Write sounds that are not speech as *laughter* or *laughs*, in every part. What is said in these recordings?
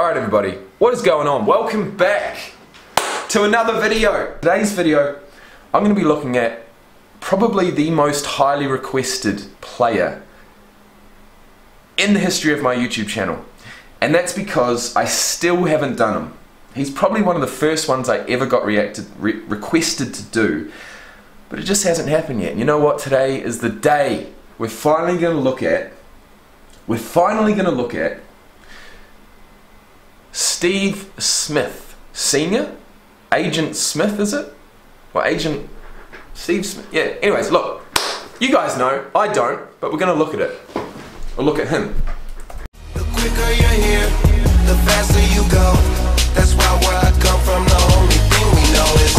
Alright everybody, what is going on? Welcome back to another video. Today's video, I'm going to be looking at probably the most highly requested player in the history of my YouTube channel. And that's because I still haven't done him. He's probably one of the first ones I ever got reacted, re requested to do, but it just hasn't happened yet. You know what? Today is the day we're finally going to look at. We're finally going to look at Steve Smith Senior, Agent Smith, is it? Well, Agent Steve Smith. Yeah. Anyways, look, you guys know. I don't, but we're going to look at it. We'll look at him. The quicker you're here, the faster you go. That's why where I come from, the only thing we know is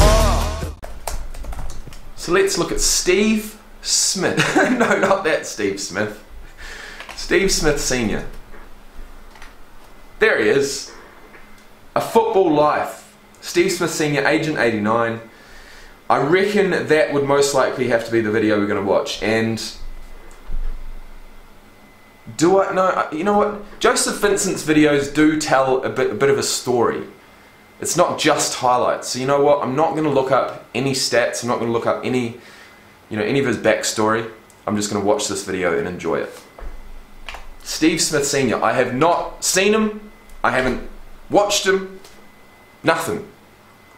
So let's look at Steve Smith. *laughs* *laughs* no, not that Steve Smith. Steve Smith Sr. There he is. A Football Life. Steve Smith Sr., Agent 89. I reckon that would most likely have to be the video we're going to watch. And do I no? You know what? Joseph Vincent's videos do tell a bit, a bit of a story. It's not just highlights. So you know what? I'm not going to look up any stats. I'm not going to look up any, you know, any of his backstory. I'm just going to watch this video and enjoy it. Steve Smith Sr. I have not seen him. I haven't watched him. Nothing.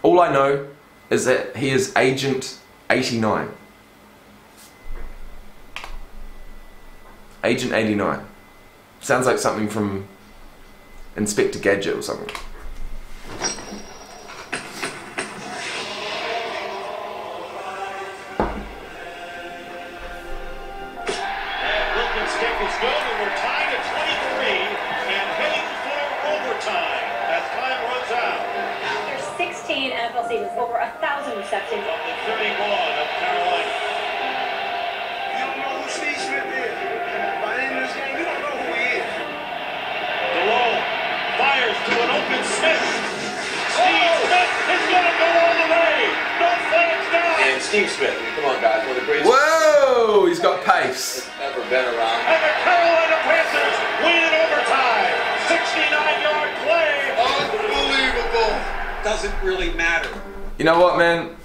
All I know is that he is Agent 89. Agent 89. Sounds like something from Inspector Gadget or something. Steve Smith, come on guys, one of the greatest Whoa! He's got pace. ever been around. And the Carolina Panthers win in overtime. 69-yard play. Unbelievable. Doesn't really matter. You know what, man?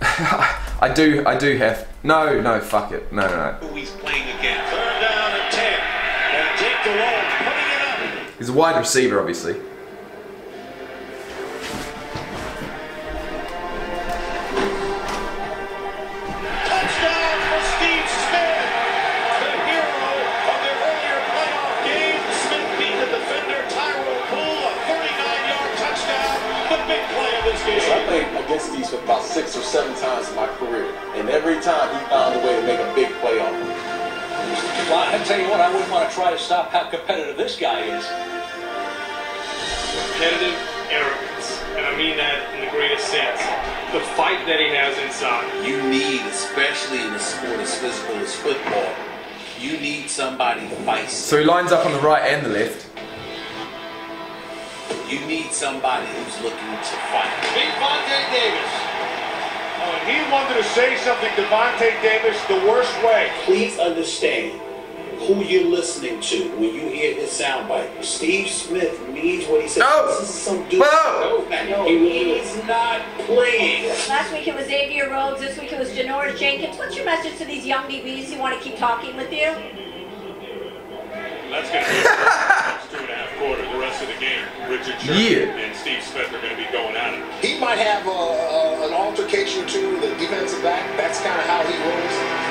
*laughs* I do, I do have. No, no, fuck it. No, no, no. Who he's playing against. Third down and 10. And Jake Delhomme putting it up. He's a wide receiver, obviously. Competitive arrogance, and I mean that in the greatest sense. The fight that he has inside. You need, especially in a sport as physical as football, you need somebody feisty. So he lines up on the right and the left. You need somebody who's looking to fight. Devontae Davis. Oh, and he wanted to say something to Devontae Davis the worst way. please understand who you're listening to when you hear this soundbite. Steve Smith means what he says. No. This is some dude. No. No, he's not playing. Last week it was Xavier Rhodes, this week it was Janoris Jenkins. What's your message to these young DBs who want to keep talking with you? That's going to be two and a half quarters, the rest of the game. Richard Sherman Yeah. and Steve Smith are going to be going at it. He might have uh, uh, an altercation to the defensive back. That's kind of how he rolls.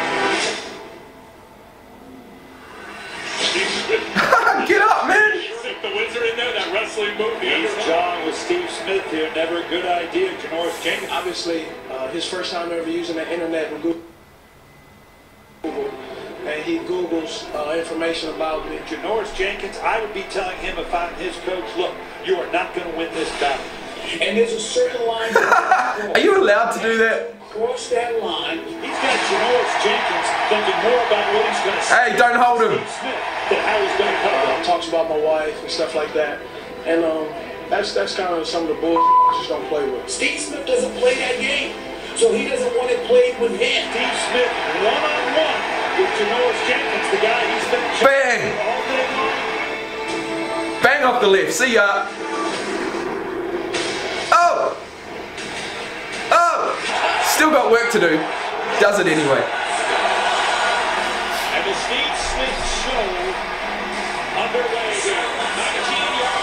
There, that wrestling move, the He's underhook. John with Steve Smith here. Never a good idea. Janoris Jenkins. Obviously, uh, his first time ever using the internet with Google. And he Googles uh, information about me. Janoris Jenkins, I would be telling him if I'm his coach, look, you are not going to win this battle. And there's a certain line. *laughs* Are you allowed to do that? Cross that line. He's got Janoris Jenkins thinking more about what he's going to say. Hey, don't hold him. Steve Smith than how he's going to cover Uh, him. talks about my wife and stuff like that. And um, that's that's kind of some of the bull I just don't play with. Steve Smith doesn't play that game. So he doesn't want it played with him. Steve Smith one-on-one with Janoris Jenkins, the guy he's been Bang! all. Bang Bang off the left. See ya. Oh! Oh! Still got work to do. Does it anyway. And the Steve Smith show underway 19-yard touchdown.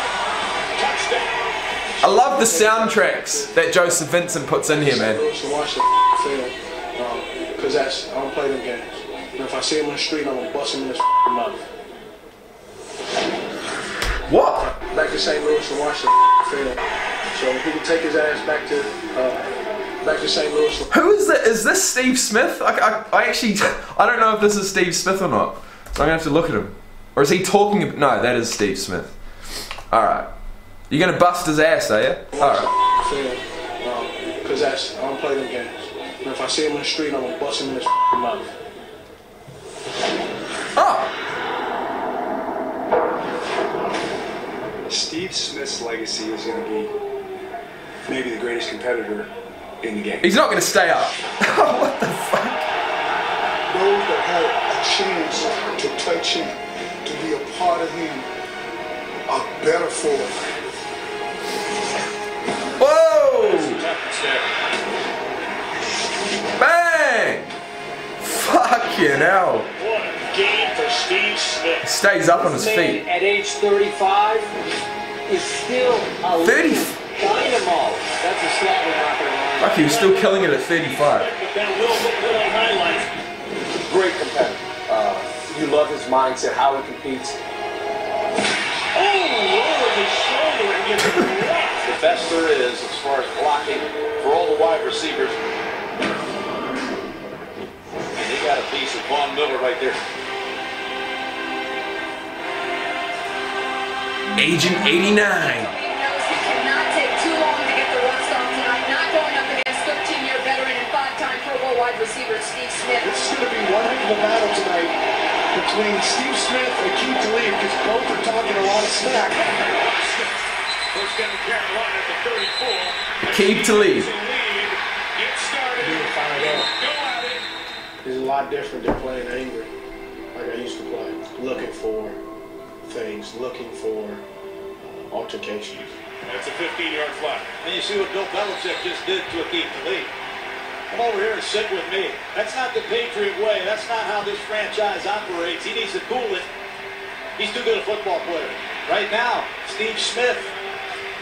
I love the soundtracks that Joseph Vincent puts in here, man. Watch the film, because that's I don't play them games. And if I see him in the street, I'm gonna bust him in his mouth. What? Back to St. Louis to watch the film, so he can take his ass back to uh, back to St. Louis. Who is that? Is this Steve Smith? I, I, I actually, *laughs* I don't know if this is Steve Smith or not. So I'm gonna have to look at him. Or is he talking? ab- No, that is Steve Smith. All right. You're gonna bust his ass, are you? All right. film, um, because that's I don't play them games. And if I see him in the street, I'm gonna bust him in his mouth. Oh. Steve Smith's legacy is going to be maybe the greatest competitor in the game. He's not gonna stay up. *laughs* what the fuck? Those that had a chance to touch him, to be a part of him, are better for it. Bang! Fucking hell. What a game for Steve Smith. Stays up on his feet. at age 35 is still a 30. living dynamo. That's a stat we're not going to lie. Fuck, he was still killing it at 35. But that will look good on highlights. Great competitor. Uh, you love his mindset, how he competes. Oh, over his shoulder and gives him a left. The best there is as far as blocking for all the wide receivers. And they got a piece of Von Miller right there. Agent 89. He knows he cannot take too long to get the rust off tonight. Not going up against 13-year veteran and five-time Pro Bowl wide receiver Steve Smith. This is going to be one heck of a battle tonight between Steve Smith and Keith Lee because both are talking a lot of smack. First down Carolina at the 34. Keep to lead. Losing lead. Get started. Being fired up Go at it. is a lot different than playing angry like I used to play. Looking for things, looking for uh, altercations. That's a 15-yard flat. And you see what Bill Belichick just did to Akeem lead. Come over here and sit with me. That's not the Patriot way. That's not how this franchise operates. He needs to cool it. He's too good a football player. Right now, Steve Smith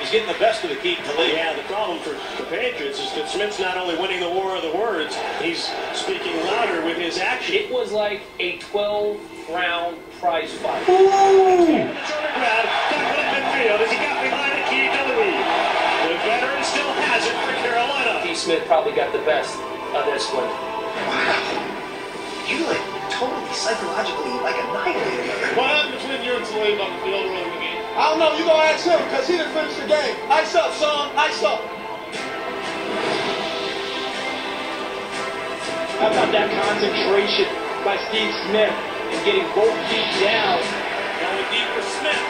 is getting the best of Aqib Talib. Yeah, the problem for the Patriots is that Smith's not only winning the war of the words, he's speaking louder with his action. It was like a 12 round prize fight. The turn crowd, midfield as he got behind Aqib Talib. The veteran still has it for Carolina. Steve Smith probably got the best of this one. Wow. You like totally psychologically like annihilated him. What happened between you and Talib on the field early in the game? I don't know. You gonna ask him because he didn't finish the game. Ice up, son. Ice up. How about that concentration by Steve Smith and getting both feet down? Going deep for Smith.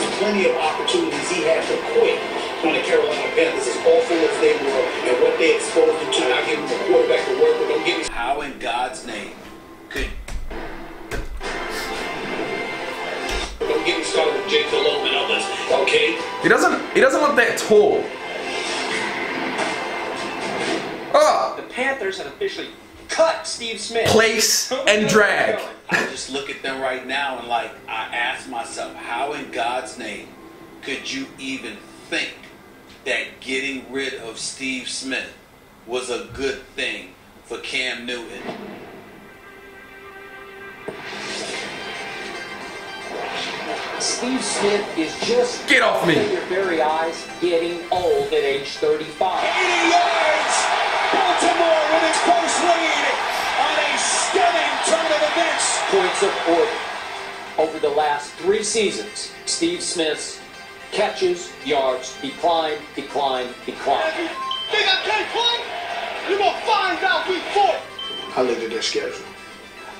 There's plenty of opportunities he had to quit on the Carolina Panthers, as awful as they were and what they exposed him to. I give him the quarterback to work with. Don't give me How in God's name could don't started with Jake Delhomme and others. Okay? He doesn't. He doesn't look that tall. Oh, The Panthers have officially cut Steve Smith. place and drag. I just look at them right now and like I ask myself, how in God's name could you even think that getting rid of Steve Smith was a good thing for Cam Newton? Steve Smith is just Get off me. in your very eyes getting old at age 35. 80 yards. Baltimore with its first lead on a stunning turn of events. Points of order. Over the last three seasons, Steve Smith's catches, yards, decline, decline, decline. Think I can't play? You're gonna find out week four. I looked at their schedule.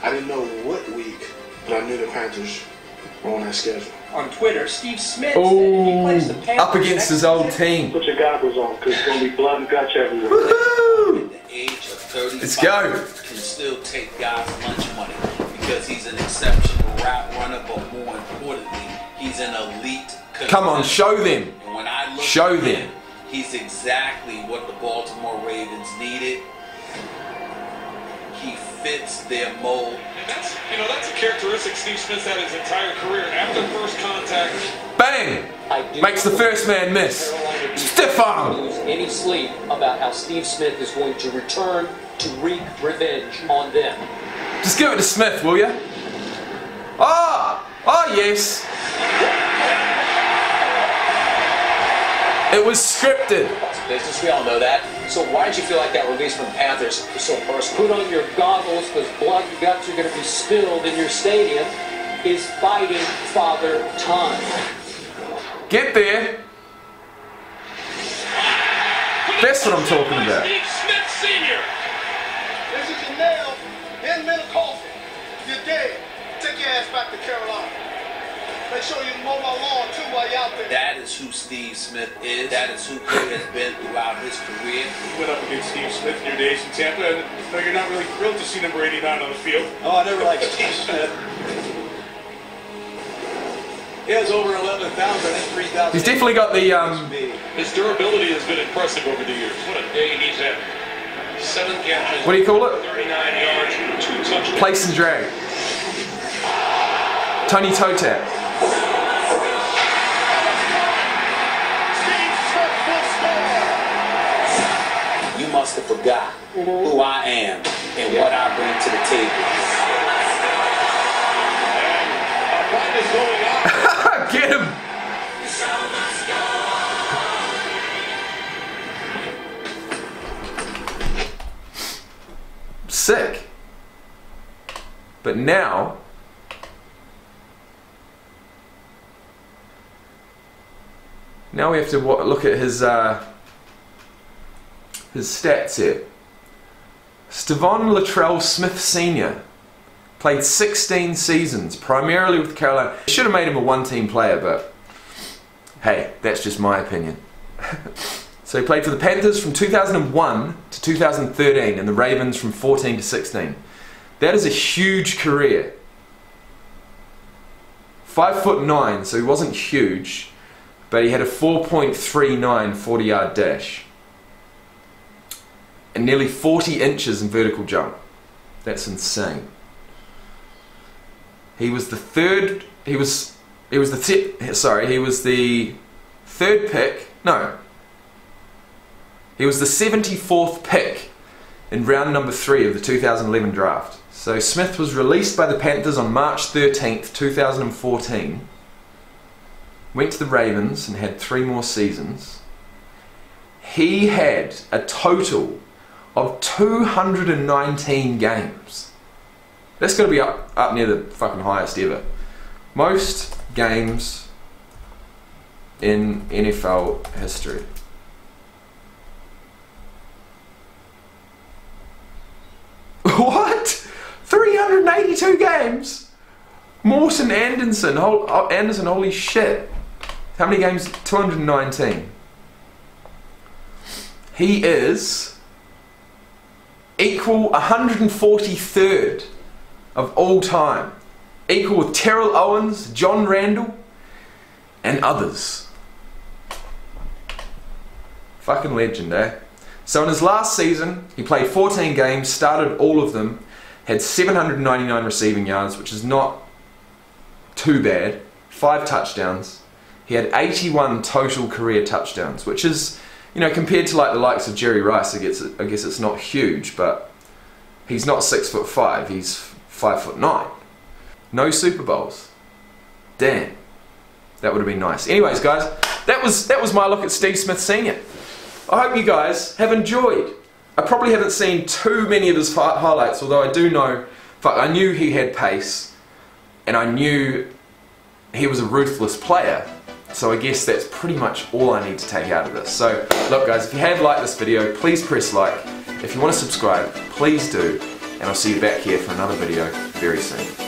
I didn't know what week, but I knew the Panthers were on that schedule. On Twitter, Steve Smith said he oh, plays the Oh, Panthers up against his old team. Put your goggles on, cause it's gonna be blood and guts everywhere. Woohoo! At the age of Let's go. can still take guys lunch money because he's an exceptional route runner, but more importantly, He's an elite. Come on, show them. And when I look Show at them. him, he's exactly what the Baltimore Ravens needed. He fits their mold. And that's, you know, that's a characteristic Steve Smith's had his entire career. After first contact, Bang! I do Makes the first man miss. Stiff arm. lose any sleep about how Steve Smith is going to return to wreak revenge on them. Just give it to Smith, will you? Ah! Oh, yes. It was scripted. Business, we all know that. So why did you feel like that release from the Panthers was so personal? Put on your goggles because blood and guts are going to be spilled in your stadium. Is fighting father time. Get there. That's what I'm talking about. Steve Smith Sr. This is your nail in middle coffin. You're dead. Take your ass back to Carolina. Make sure you mow my lawn too while you're out there. That is who Steve Smith is. That is who he has been throughout his career. You went up against Steve Smith in your days in Tampa, and so you're not really thrilled to see number 89 on the field. Oh, I never liked Steve Smith. He has over 11,000, I 3,000. He's definitely got the um, his durability has been impressive over the years. What a day he's had. Seven catches. What do you call it? 39 yards, two touchdowns. place and drag. Tony Toe Tap. Must have forgot who I am and what I bring to the table. *laughs* Get him! Sick. But now, now we have to look at his uh, his stats here. Stevonne Latrall Smith Sr. Played 16 seasons, primarily with Carolina. Should have made him a one-team player, but hey, that's just my opinion. *laughs* so he played for the Panthers from 2001 to 2013, and the Ravens from 14 to 16. That is a huge career. Five foot nine, so he wasn't huge, but he had a 4.39 40-yard dash and nearly 40 inches in vertical jump. That's insane. He was the third. He was. He was the. Th- sorry, he was the third pick. No. He was the 74th pick in round number three of the 2011 draft. So Smith was released by the Panthers on March 13th, 2014. Went to the Ravens and had three more seasons. He had a total of 219 games. That's going to be up, up near the fucking highest ever. Most games in NFL history. *laughs* What? 382 games? Morten Andersen, oh, Andersen, holy shit. How many games? 219. He is equal 143rd of all time. Equal with Terrell Owens, John Randle, and others. Fucking legend, eh? So in his last season, he played 14 games, started all of them, had 799 receiving yards, which is not too bad, five touchdowns. He had 81 total career touchdowns, which is, you know, compared to like the likes of Jerry Rice, I guess, I guess it's not huge, but he's not six foot five, he's five foot nine. No Super Bowls. Damn. That would have been nice. Anyways, guys, that was that was my look at Steve Smith Sr. I hope you guys have enjoyed. I probably haven't seen too many of his highlights, although I do know, fuck, I knew he had pace, and I knew he was a ruthless player. So I guess that's pretty much all I need to take out of this. So, look guys, if you have liked this video, please press like. If you want to subscribe, please do. And I'll see you back here for another video very soon.